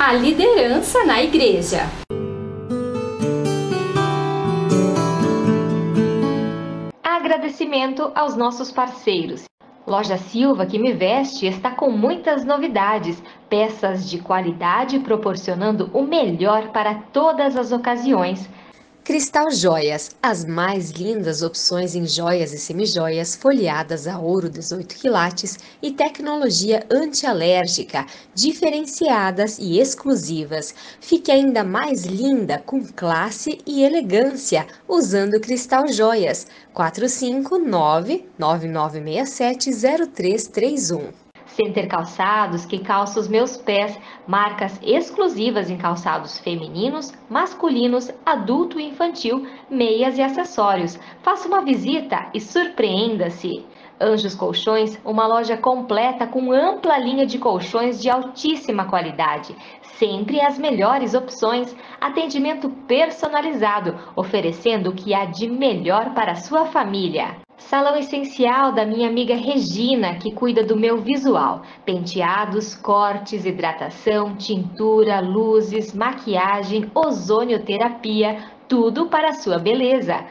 a liderança na igreja. Agradecimento aos nossos parceiros. Loja Silva que me veste está com muitas novidades, peças de qualidade proporcionando o melhor para todas as ocasiões. Cristal Joias, as mais lindas opções em joias e semijoias folheadas a ouro 18 quilates e tecnologia antialérgica, diferenciadas e exclusivas. Fique ainda mais linda com classe e elegância usando Cristal Joias. 459 9967 0331. Center Calçados, que calça os meus pés, marcas exclusivas em calçados femininos, masculinos, adulto e infantil, meias e acessórios. Faça uma visita e surpreenda-se. Anjos Colchões, uma loja completa com ampla linha de colchões de altíssima qualidade. Sempre as melhores opções, atendimento personalizado, oferecendo o que há de melhor para a sua família. Salão essencial da minha amiga Regina, que cuida do meu visual. Penteados, cortes, hidratação, tintura, luzes, maquiagem, ozonioterapia, tudo para a sua beleza.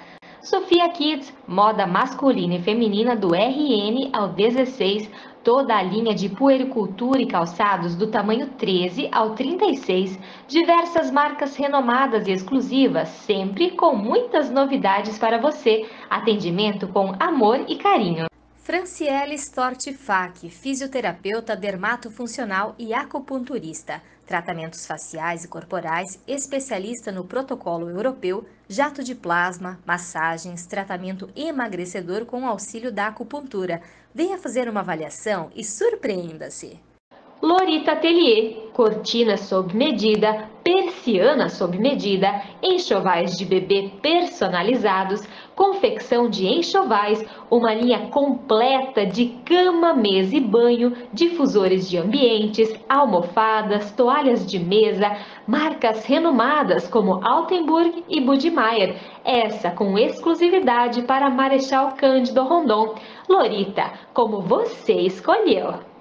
Sofia Kids, moda masculina e feminina do RN ao 16, toda a linha de puericultura e calçados do tamanho 13 ao 36, diversas marcas renomadas e exclusivas, sempre com muitas novidades para você. Atendimento com amor e carinho. Franciele Stortifac, fisioterapeuta dermatofuncional e acupunturista. Tratamentos faciais e corporais, especialista no protocolo europeu, jato de plasma, massagens, tratamento emagrecedor com auxílio da acupuntura. Venha fazer uma avaliação e surpreenda-se. Lorita Atelier, cortina sob medida, persiana sob medida, enxovais de bebê personalizados, confecção de enxovais, uma linha completa de cama, mesa e banho, difusores de ambientes, almofadas, toalhas de mesa, marcas renomadas como Altenburg e Budmeier, essa com exclusividade para Marechal Cândido Rondon. Lorita, como você escolheu.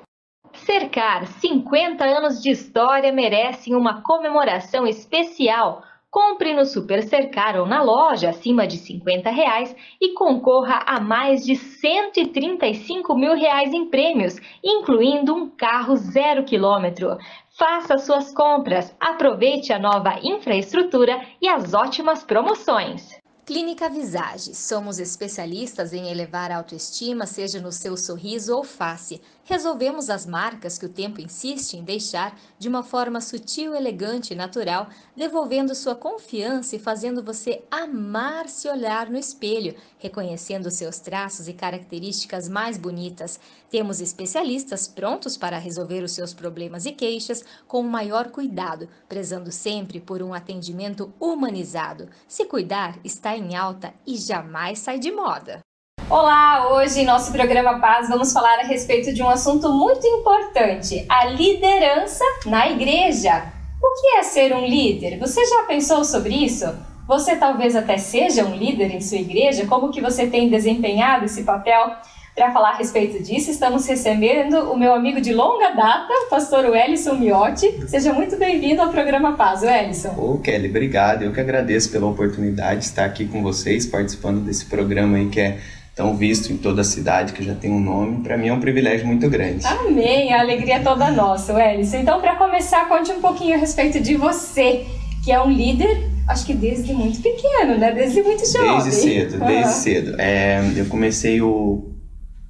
Cercar 50 anos de história merecem uma comemoração especial. Compre no Super Cercar ou na loja acima de 50 reais e concorra a mais de 135 mil reais em prêmios, incluindo um carro zero quilômetro. Faça suas compras, aproveite a nova infraestrutura e as ótimas promoções. Clínica Visage. Somos especialistas em elevar a autoestima, seja no seu sorriso ou face. Resolvemos as marcas que o tempo insiste em deixar de uma forma sutil, elegante e natural, devolvendo sua confiança e fazendo você amar se olhar no espelho, reconhecendo seus traços e características mais bonitas. Temos especialistas prontos para resolver os seus problemas e queixas com o maior cuidado, prezando sempre por um atendimento humanizado. Se cuidar está em alta e jamais sai de moda. Olá, hoje em nosso programa Paz vamos falar a respeito de um assunto muito importante: a liderança na igreja. O que é ser um líder? Você já pensou sobre isso? Você talvez até seja um líder em sua igreja? Como que você tem desempenhado esse papel? Para falar a respeito disso, estamos recebendo o meu amigo de longa data, pastor Wellison Miotti. Seja muito bem-vindo ao programa Paz, Wellison. Ô, Kelly, obrigado. Eu que agradeço pela oportunidade de estar aqui com vocês, participando desse programa aí que é tão visto em toda a cidade, que já tem um nome. Para mim é um privilégio muito grande. Amém, a alegria é toda nossa, Wellison. Então, para começar, conte um pouquinho a respeito de você, que é um líder, acho que desde muito pequeno, né? Desde muito jovem. Desde cedo, desde uhum. cedo. É, eu comecei o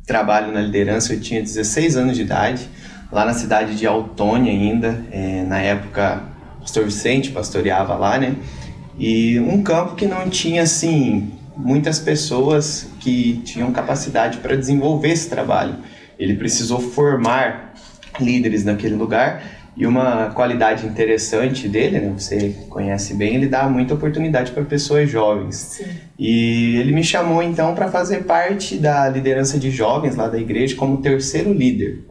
trabalho na liderança, eu tinha 16 anos de idade, lá na cidade de Autônia ainda, é, na época o pastor Vicente pastoreava lá, né? E um campo que não tinha, assim, muitas pessoas que tinham capacidade para desenvolver esse trabalho. Ele precisou formar líderes naquele lugar e uma qualidade interessante dele, né, você conhece bem, ele dá muita oportunidade para pessoas jovens. Sim. E ele me chamou então para fazer parte da liderança de jovens lá da igreja como terceiro líder.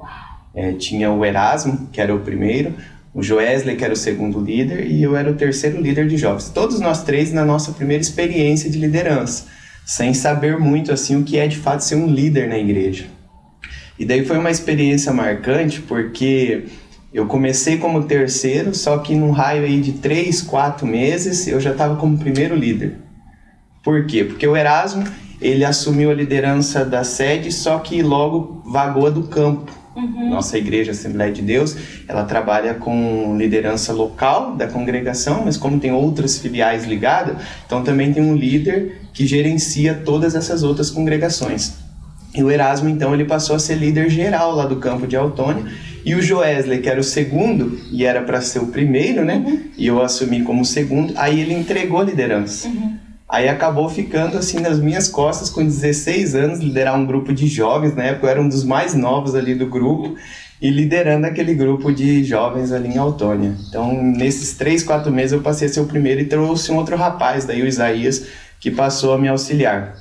É, tinha o Erasmo, que era o primeiro, o Joesley, que era o segundo líder, e eu era o terceiro líder de jovens. Todos nós três na nossa primeira experiência de liderança, sem saber muito assim o que é de fato ser um líder na igreja. E daí foi uma experiência marcante porque Eu comecei como terceiro, só que num raio aí de três, quatro meses eu já estava como primeiro líder. Por quê? Porque o Erasmo ele assumiu a liderança da sede, só que logo vagou do campo. Uhum. Nossa igreja Assembleia de Deus, ela trabalha com liderança local da congregação, mas como tem outras filiais ligadas, então também tem um líder que gerencia todas essas outras congregações. E o Erasmo, então, ele passou a ser líder geral lá do campo de Autônia. E o Joesley, que era o segundo, e era para ser o primeiro, né? Uhum. E eu assumi como segundo, aí ele entregou a liderança. Uhum. Aí acabou ficando assim nas minhas costas com 16 anos, liderar um grupo de jovens, na época eu era um dos mais novos ali do grupo, e liderando aquele grupo de jovens ali em Autônia. Então, nesses três, quatro meses eu passei a ser o primeiro e trouxe um outro rapaz, daí o Isaías, que passou a me auxiliar.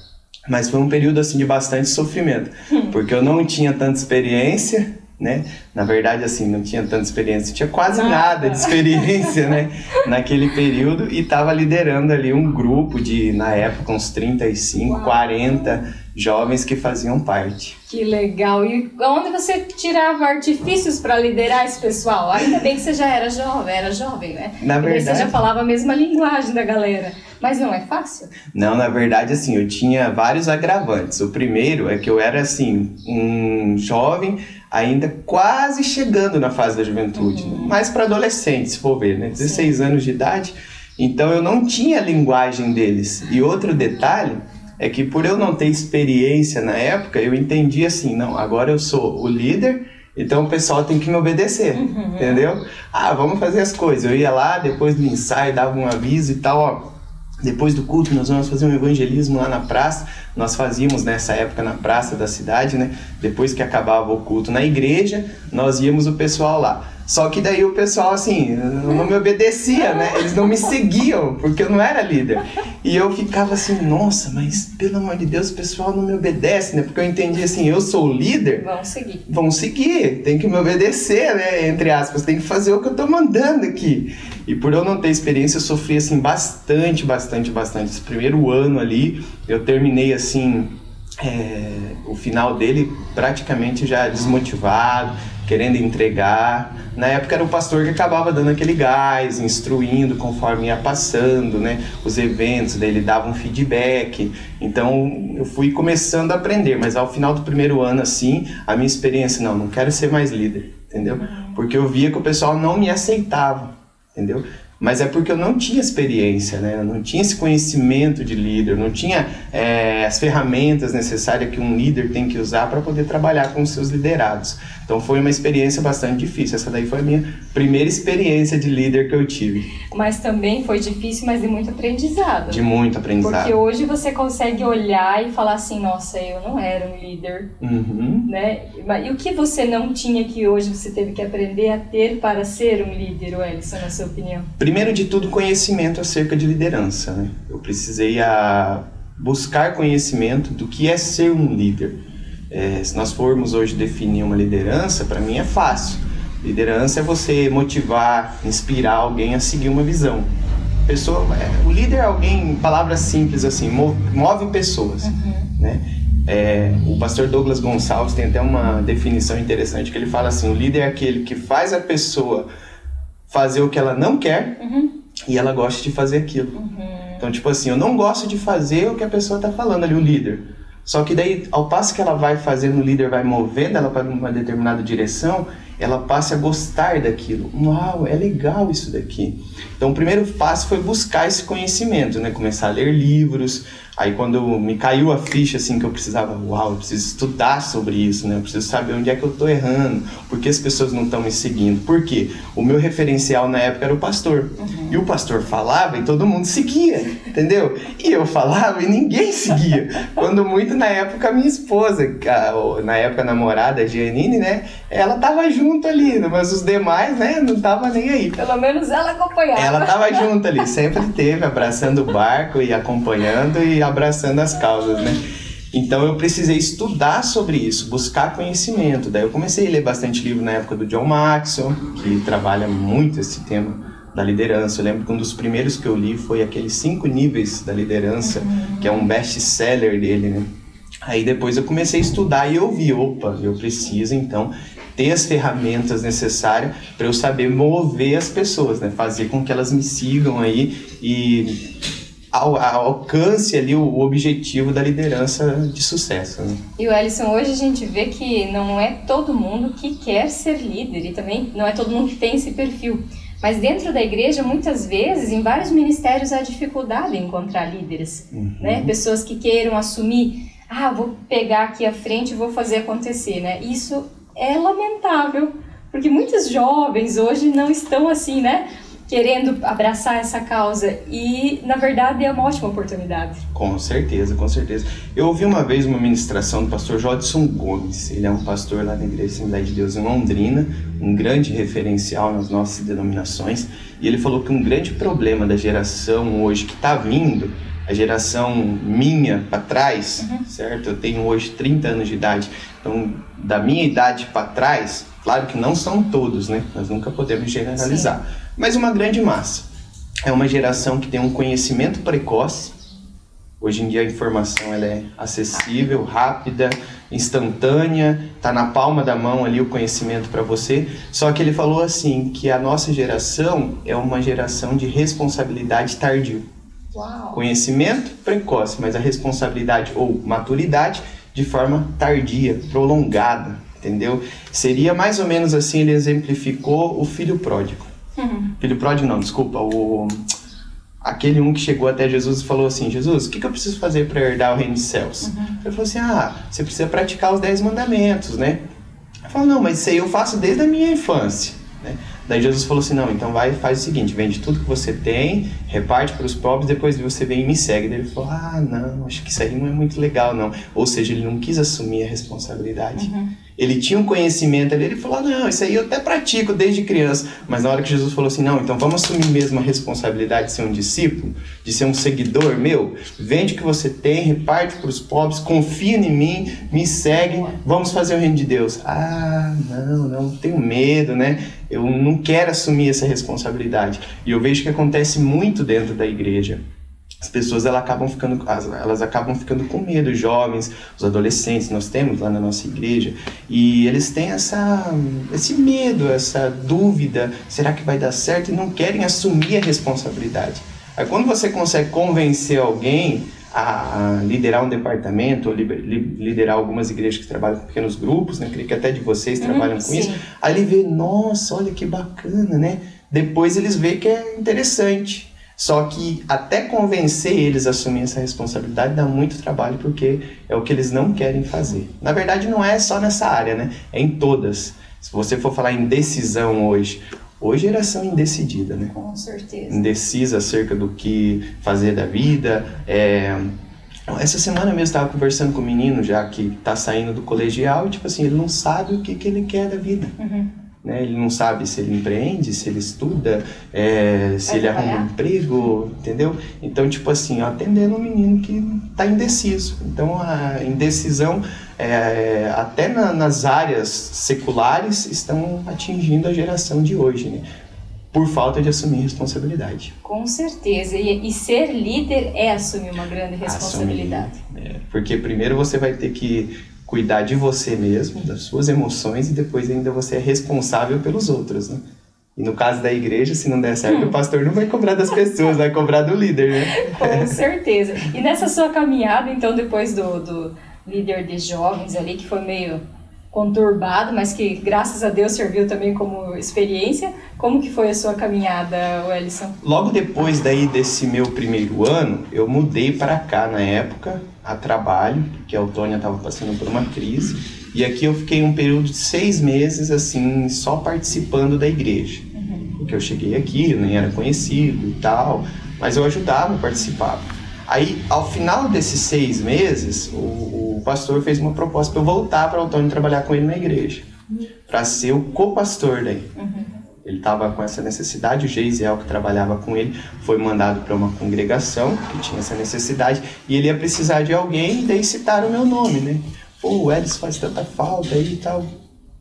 Mas foi um período assim de bastante sofrimento, hum. porque eu não tinha tanta experiência, né? Na verdade, assim, não tinha tanta experiência, tinha quase nada, nada de experiência, né? Naquele período e estava liderando ali um grupo de, na época, uns 35, Uau. 40 jovens que faziam parte. Que legal! E onde você tirava artifícios para liderar esse pessoal? Ainda bem que você já era jovem, era jovem, né? Na verdade. você já falava a mesma linguagem da galera. Mas não é fácil? Não, na verdade, assim, eu tinha vários agravantes. O primeiro é que eu era, assim, um jovem ainda quase chegando na fase da juventude, uhum. mais para adolescente, se for ver, né? 16 Sim. anos de idade. Então eu não tinha a linguagem deles. E outro detalhe é que por eu não ter experiência na época, eu entendi assim, não, agora eu sou o líder, então o pessoal tem que me obedecer, uhum. entendeu? Ah, vamos fazer as coisas. Eu ia lá, depois do ensaio, dava um aviso e tal, ó. Depois do culto, nós vamos fazer um evangelismo lá na praça. Nós fazíamos nessa época na praça da cidade, né? Depois que acabava o culto na igreja, nós íamos o pessoal lá. Só que daí o pessoal, assim, não me obedecia, né? Eles não me seguiam, porque eu não era líder. E eu ficava assim, nossa, mas pelo amor de Deus, o pessoal não me obedece, né? Porque eu entendi assim, eu sou o líder. Vão seguir. Vão seguir, tem que me obedecer, né? Entre aspas, tem que fazer o que eu tô mandando aqui. E por eu não ter experiência, eu sofri, assim, bastante, bastante, bastante. Esse primeiro ano ali, eu terminei, assim, é, o final dele praticamente já desmotivado querendo entregar. Na época era o pastor que acabava dando aquele gás, instruindo conforme ia passando, né? Os eventos, daí ele dava um feedback. Então eu fui começando a aprender, mas ao final do primeiro ano, assim, a minha experiência, não, não quero ser mais líder, entendeu? Porque eu via que o pessoal não me aceitava, entendeu? Mas é porque eu não tinha experiência, né? Eu não tinha esse conhecimento de líder, não tinha é, as ferramentas necessárias que um líder tem que usar para poder trabalhar com os seus liderados. Então foi uma experiência bastante difícil. Essa daí foi a minha primeira experiência de líder que eu tive. Mas também foi difícil, mas de muito aprendizado. De muito aprendizado. Porque hoje você consegue olhar e falar assim, nossa, eu não era um líder, uhum. né? E o que você não tinha que hoje você teve que aprender a ter para ser um líder, Wellison, na sua opinião? Primeiro de tudo, conhecimento acerca de liderança, né? Eu precisei a buscar conhecimento do que é ser um líder é, se nós formos hoje definir uma liderança, para mim é fácil. Liderança é você motivar, inspirar alguém a seguir uma visão. Pessoa, é, o líder é alguém, palavras simples assim, move, move pessoas, uhum. né? É, o pastor Douglas Gonçalves tem até uma definição interessante que ele fala assim: o líder é aquele que faz a pessoa fazer o que ela não quer uhum. e ela gosta de fazer aquilo. Uhum. Então, tipo assim, eu não gosto de fazer o que a pessoa está falando ali, o líder. Só que daí, ao passo que ela vai fazendo, o líder vai movendo ela para uma determinada direção, ela passa a gostar daquilo. Uau, é legal isso daqui. Então, o primeiro passo foi buscar esse conhecimento, né? Começar a ler livros, Aí quando me caiu a ficha assim que eu precisava, uau, eu preciso estudar sobre isso, né? Eu preciso saber onde é que eu estou errando, por que as pessoas não estão me seguindo. Por quê? O meu referencial na época era o pastor. Uhum. E o pastor falava e todo mundo seguia, entendeu? E eu falava e ninguém seguia. quando muito na época a minha esposa, a, na época a namorada, a Giannine, né? Ela tava junto ali, mas os demais, né, não tava nem aí. Pelo menos ela acompanhava. Ela tava junto ali, sempre teve, abraçando o barco e acompanhando e abraçando as causas, né? Então eu precisei estudar sobre isso, buscar conhecimento. Daí eu comecei a ler bastante livro na época do John Maxwell, que trabalha muito esse tema da liderança. Eu lembro que um dos primeiros que eu li foi aqueles cinco níveis da liderança, uhum. que é um best-seller dele, né? Aí depois eu comecei a estudar e eu vi, opa, eu preciso então ter as ferramentas necessárias para eu saber mover as pessoas, né? Fazer com que elas me sigam aí e ao, ao alcance ali o, objetivo da liderança de sucesso. Né? E o Ellison, hoje a gente vê que não é todo mundo que quer ser líder e também não é todo mundo que tem esse perfil. Mas dentro da igreja, muitas vezes, em vários ministérios, há dificuldade em encontrar líderes, uhum. né? Pessoas que queiram assumir, ah, vou pegar aqui a frente e vou fazer acontecer, né? Isso é lamentável, porque muitos jovens hoje não estão assim, né? Querendo abraçar essa causa e na verdade é uma ótima oportunidade. Com certeza, com certeza. Eu ouvi uma vez uma ministração do pastor Jodson Gomes, ele é um pastor lá na Igreja Assembleia de Deus em Londrina, um grande referencial nas nossas denominações, e ele falou que um grande problema da geração hoje que está vindo a geração minha para trás, uhum. certo? Eu tenho hoje 30 anos de idade, então da minha idade para trás, claro que não são todos, né? Nós nunca podemos generalizar. Sim mas uma grande massa. É uma geração que tem um conhecimento precoce. Hoje em dia a informação ela é acessível, rápida, instantânea, está na palma da mão ali o conhecimento para você. Só que ele falou assim que a nossa geração é uma geração de responsabilidade tardia. Uau. Conhecimento precoce, mas a responsabilidade ou maturidade de forma tardia, prolongada, entendeu? Seria mais ou menos assim, ele exemplificou o filho pródigo. Uhum. Filho pródigo não, desculpa, o aquele um que chegou até Jesus e falou assim: Jesus, o que, que eu preciso fazer para herdar o reino dos céus? Uhum. Ele falou assim: Ah, você precisa praticar os dez mandamentos, né? Ele falou: Não, mas isso aí eu faço desde a minha infância. Né? Daí Jesus falou assim: Não, então vai e faz o seguinte: vende tudo que você tem, reparte para os pobres, depois você vem e me segue. Daí ele falou: Ah, não, acho que isso aí não é muito legal, não. Ou seja, ele não quis assumir a responsabilidade. Uhum ele tinha um conhecimento ali, ele falou: Não, isso aí eu até pratico desde criança. Mas na hora que Jesus falou assim: Não, então vamos assumir mesmo a responsabilidade de ser um discípulo, de ser um seguidor meu, vende o que você tem, reparte para os pobres, confia em mim, me segue, vamos fazer o reino de Deus. Ah, não, não, tenho medo, né? Eu não quero assumir essa responsabilidade. E eu vejo que acontece muito dentro da igreja. As pessoas elas acabam ficando elas acabam ficando com medo os jovens os adolescentes nós temos lá na nossa igreja. E eles têm essa esse medo essa dúvida será que vai dar certo? E não querem assumir a responsabilidade. Aí quando você consegue convencer alguém a, liderar um departamento ou liderar algumas igrejas que trabalham com pequenos grupos né creio que até de vocês uhum, trabalham com sim. isso aí ele vê nossa olha que bacana né depois eles veem que é interessante só que até convencer eles a assumir essa responsabilidade dá muito trabalho porque é o que eles não querem fazer. Na verdade, não é só nessa área, né? É em todas. Se você for falar em decisão hoje, hoje geração indecidida, né? Com certeza. Indecisa acerca do que fazer da vida. É... Essa semana mesmo estava conversando com um menino já que está saindo do colegial e tipo assim ele não sabe o que, que ele quer da vida. Uhum. Né? Ele não sabe se ele empreende, se ele estuda, é, se ele arruma um emprego, entendeu? Então, tipo assim, atendendo um menino que está indeciso. Então, a indecisão, é, até na, nas áreas seculares, estão atingindo a geração de hoje, né? por falta de assumir responsabilidade. Com certeza. E, e ser líder é assumir uma grande responsabilidade. Assumir, é, porque primeiro você vai ter que cuidar de você mesmo, das suas emoções, e depois ainda você é responsável pelos outros, né? E no caso da igreja, se não der certo, hum. o pastor não vai cobrar das pessoas, vai cobrar do líder, né? Com certeza. E nessa sua caminhada, então, depois do, do líder de jovens ali, que foi meio conturbado, mas que graças a Deus serviu também como experiência. Como que foi a sua caminhada, Wellison? Logo depois daí desse meu primeiro ano, eu mudei para cá na época a trabalho, porque a Autônia estava passando por uma crise. E aqui eu fiquei um período de seis meses assim só participando da igreja, uhum. porque eu cheguei aqui, eu nem era conhecido e tal, mas eu ajudava, participava. Aí, ao final desses seis meses, o, o pastor fez uma proposta para eu voltar para o Antônio trabalhar com ele na igreja, para ser o co-pastor daí. Uhum. Ele estava com essa necessidade, o Geisiel, que trabalhava com ele, foi mandado para uma congregação que tinha essa necessidade, e ele ia precisar de alguém, e daí citaram o meu nome, né? Pô, o Edson faz tanta falta aí e tal,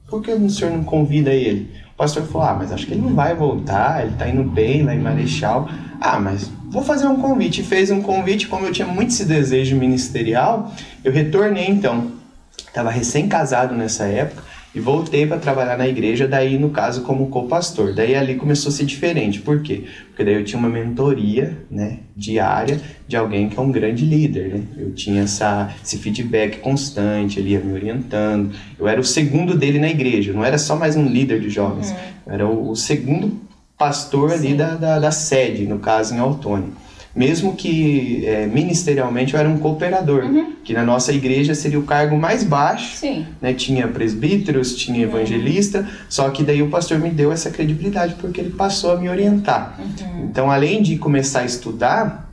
por que o senhor não convida ele? O pastor falou, ah, mas acho que ele não vai voltar, ele está indo bem lá em Marechal. Ah, mas vou fazer um convite. Fez um convite, como eu tinha muito esse desejo ministerial, eu retornei então. Estava recém-casado nessa época e voltei para trabalhar na igreja, daí no caso como co-pastor. Daí ali começou a ser diferente. Por quê? Porque daí eu tinha uma mentoria, né, diária de alguém que é um grande líder, né? Eu tinha essa, esse feedback constante, ele ia me orientando. Eu era o segundo dele na igreja, não era só mais um líder de jovens. Uhum. Eu era o, o segundo pastor Sim. ali da, da, da, sede, no caso em Autônio mesmo que é, ministerialmente eu era um cooperador, uhum. que na nossa igreja seria o cargo mais baixo, Sim. Né? tinha presbíteros, tinha uhum. evangelista, uhum. só que daí o pastor me deu essa credibilidade porque ele passou a me orientar. Uhum. Então, além de começar a estudar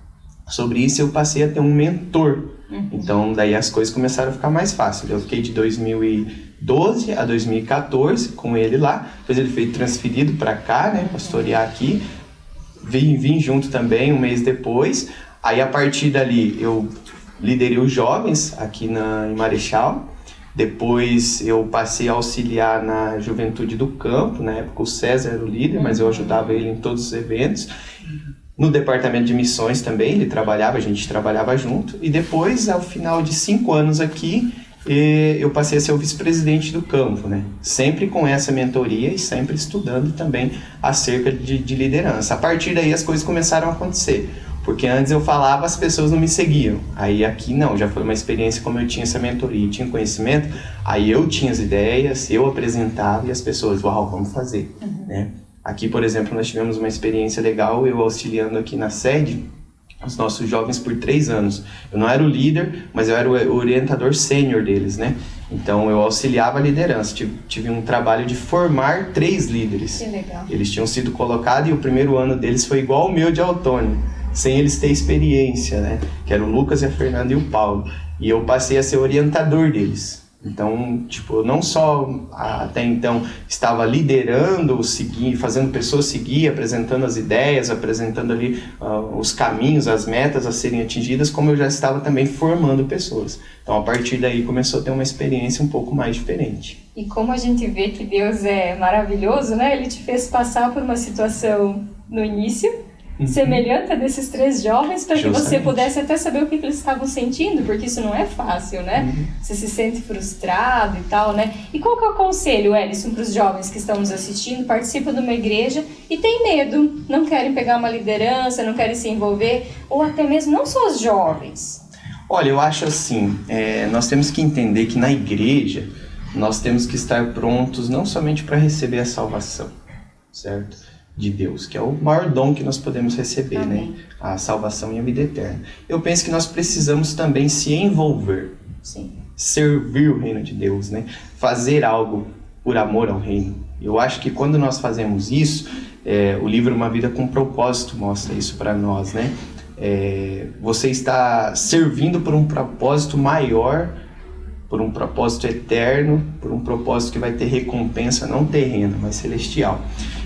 sobre isso, eu passei a ter um mentor. Uhum. Então, daí as coisas começaram a ficar mais fáceis. Eu fiquei de 2012 a 2014 com ele lá, depois ele foi transferido para cá, né, pastorear aqui vim, vim junto também um mês depois. Aí a partir dali eu liderei os jovens aqui na, em Marechal. Depois eu passei a auxiliar na Juventude do Campo. Na época o César era o líder, mas eu ajudava ele em todos os eventos. No departamento de missões também, ele trabalhava, a gente trabalhava junto. E depois, ao final de cinco anos aqui, e eu passei a ser o vice-presidente do campo, né? Sempre com essa mentoria e sempre estudando também acerca de, de, liderança. A partir daí as coisas começaram a acontecer, porque antes eu falava as pessoas não me seguiam. Aí aqui não, já foi uma experiência como eu tinha essa mentoria, tinha conhecimento, aí eu tinha as ideias, eu apresentava e as pessoas, uau, vamos fazer, uhum. né? Aqui, por exemplo, nós tivemos uma experiência legal, eu auxiliando aqui na sede, os nossos jovens por três anos. Eu não era o líder, mas eu era o orientador sênior deles, né? Então eu auxiliava a liderança. Tive, tive, um trabalho de formar três líderes. Que legal. Eles tinham sido colocados e o primeiro ano deles foi igual ao meu de autônomo, sem eles ter experiência, né? Que era o Lucas, a Fernanda e o Paulo. E eu passei a ser orientador deles. Então, tipo, não só até então estava liderando, fazendo pessoas seguir, apresentando as ideias, apresentando ali uh, os caminhos, as metas a serem atingidas, como eu já estava também formando pessoas. Então, a partir daí começou a ter uma experiência um pouco mais diferente. E como a gente vê que Deus é maravilhoso, né? Ele te fez passar por uma situação no início. Semelhante a desses três jovens para que você pudesse até saber o que, que, eles estavam sentindo, porque isso não é fácil, né? Uhum. Você se sente frustrado e tal, né? E qual que é o conselho, Ellison, para os jovens que estão nos assistindo, participam de uma igreja e têm medo, não querem pegar uma liderança, não querem se envolver, ou até mesmo não só os jovens? Olha, eu acho assim, é, nós temos que entender que na igreja nós temos que estar prontos não somente para receber a salvação, certo? De Deus, que é o maior dom que nós podemos receber, né? Amém. né? A salvação e a vida eterna. Eu penso que nós precisamos também se envolver, Sim. servir o reino de Deus, né? Fazer algo por amor ao reino. Eu acho que quando nós fazemos isso, é, o livro Uma Vida com Propósito mostra isso para nós, né? É, você está servindo por um propósito maior, por um propósito eterno, por um propósito que vai ter recompensa não terrena, mas celestial.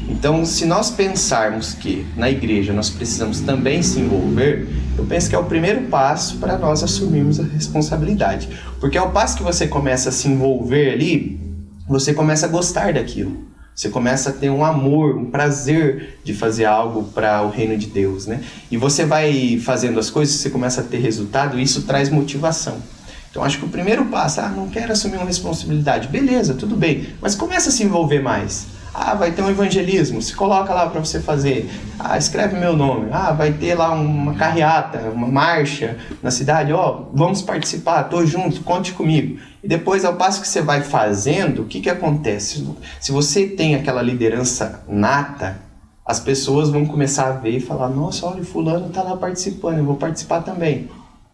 Então, se nós pensarmos que na igreja nós precisamos também se envolver, eu penso que é o primeiro passo para nós assumirmos a responsabilidade. Porque ao passo que você começa a se envolver ali, você começa a gostar daquilo. Você começa a ter um amor, um prazer de fazer algo para o reino de Deus, né? E você vai fazendo as coisas, você começa a ter resultado, e isso traz motivação. Então acho que o primeiro passo, ah, não quero assumir uma responsabilidade, beleza, tudo bem, mas começa a se envolver mais. Ah, vai ter um evangelismo, se coloca lá para você fazer. Ah, escreve meu nome. Ah, vai ter lá uma carreata, uma marcha na cidade. Ó, oh, vamos participar, tô junto, conte comigo. E depois, ao passo que você vai fazendo, o que que acontece? Se você tem aquela liderança nata, as pessoas vão começar a ver e falar: Nossa, olha, o fulano tá lá participando, eu vou participar também,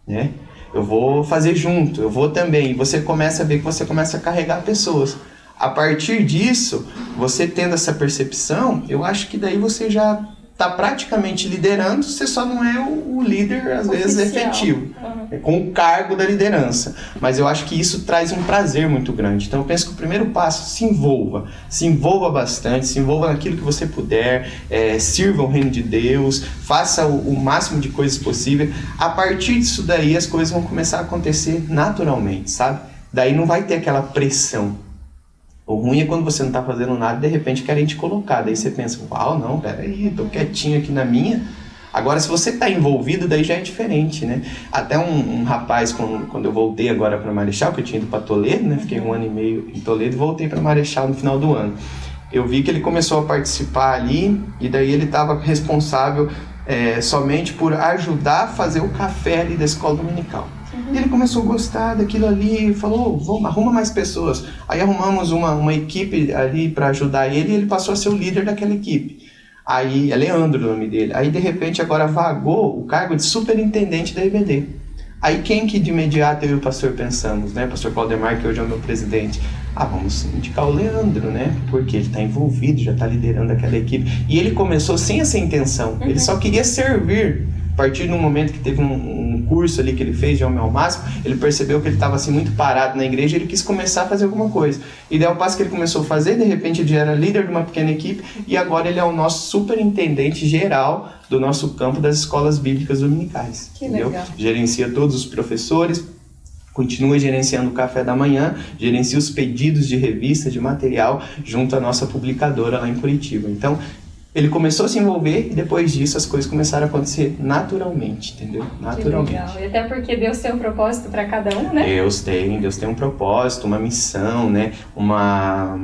né? Eu vou fazer junto, eu vou também. E você começa a ver que você começa a carregar pessoas. A partir disso, você tendo essa percepção, eu acho que daí você já está praticamente liderando, você só não é o, líder, às Oficial. vezes, efetivo, com o cargo da liderança. Mas eu acho que isso traz um prazer muito grande. Então eu penso que o primeiro passo, se envolva, se envolva bastante, se envolva naquilo que você puder, é, sirva o reino de Deus, faça o, o máximo de coisas possível. A partir disso daí, as coisas vão começar a acontecer naturalmente, sabe? Daí não vai ter aquela pressão o ruim é quando você não está fazendo nada e de repente querem te colocar. Daí você pensa, uau, não, peraí, tô quietinho aqui na minha. Agora, se você está envolvido, daí já é diferente, né? Até um, um rapaz, quando, quando eu voltei agora para Marechal, que eu tinha ido para Toledo, né? Fiquei um ano e meio em Toledo e voltei para Marechal no final do ano. Eu vi que ele começou a participar ali e daí ele estava responsável é, somente por ajudar a fazer o café ali da escola dominical. Uhum. E ele começou a gostar daquilo ali, falou, vamos, arruma mais pessoas. Aí arrumamos uma, uma equipe ali para ajudar ele e ele passou a ser o líder daquela equipe. Aí, é Leandro o nome dele. Aí, de repente, agora vagou o cargo de superintendente da IBD. Aí, quem que de imediato eu e o pastor pensamos, né? Pastor Claudemar, que hoje é o meu presidente. Ah, vamos indicar o Leandro, né? Porque ele está envolvido, já está liderando aquela equipe. E ele começou sem essa intenção. Uhum. Ele só queria servir partir do momento que teve um, um, curso ali que ele fez de homem ao máximo, ele percebeu que ele estava assim muito parado na igreja e ele quis começar a fazer alguma coisa. E daí o passo que ele começou a fazer, de repente ele era líder de uma pequena equipe e agora ele é o nosso superintendente geral do nosso campo das escolas bíblicas dominicais. Que entendeu? legal. Gerencia todos os professores, continua gerenciando o café da manhã, gerencia os pedidos de revista, de material, junto à nossa publicadora lá em Curitiba. Então, ele começou a se envolver e depois disso as coisas começaram a acontecer naturalmente, entendeu? Naturalmente. Que legal. E até porque Deus tem um propósito para cada um, né? Deus tem, Deus tem um propósito, uma missão, né? Uma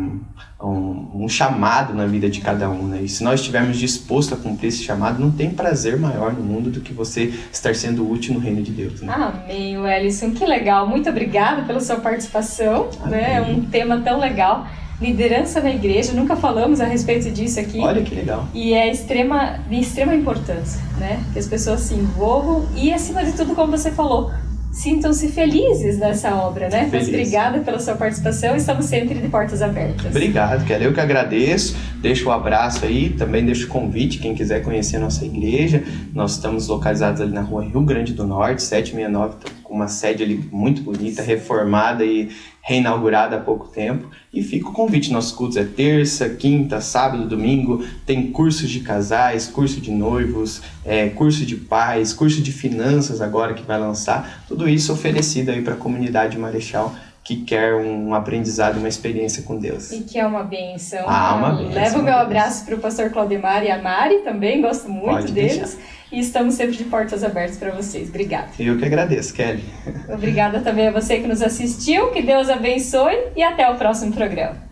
um, um, chamado na vida de cada um, né? E se nós estivermos dispostos a cumprir esse chamado, não tem prazer maior no mundo do que você estar sendo útil no reino de Deus. Né? Amém, Wellison. Que legal. Muito obrigada pela sua participação, Amém. né? Um tema tão legal liderança na igreja, nunca falamos a respeito disso aqui. Olha que legal. E é extrema, de extrema importância, né? Que as pessoas se envolvam e, acima de tudo, como você falou, sintam-se felizes nessa obra, né? Feliz. Mas obrigada pela sua participação, estamos sempre de portas abertas. Obrigado, Kelly. Eu que agradeço. Deixo o um abraço aí, também deixo o convite, quem quiser conhecer a nossa igreja. Nós estamos localizados ali na rua Rio Grande do Norte, 769, com uma sede ali muito bonita, reformada e reinaugurada há pouco tempo. E fica o convite, nossos cultos. É terça, quinta, sábado, domingo, tem cursos de casais, curso de noivos, é, curso de pais, curso de finanças agora que vai lançar, tudo isso oferecido aí para a comunidade Marechal que quer um aprendizado, uma experiência com Deus. E que é uma benção. Ah, uma benção. Leva o meu abraço para o pastor Claudemar e a Mari também, gosto muito Pode deles. Deixar. E estamos sempre de portas abertas para vocês. Obrigada. Eu que agradeço, Kelly. Obrigada também a você que nos assistiu. Que Deus abençoe e até o próximo programa.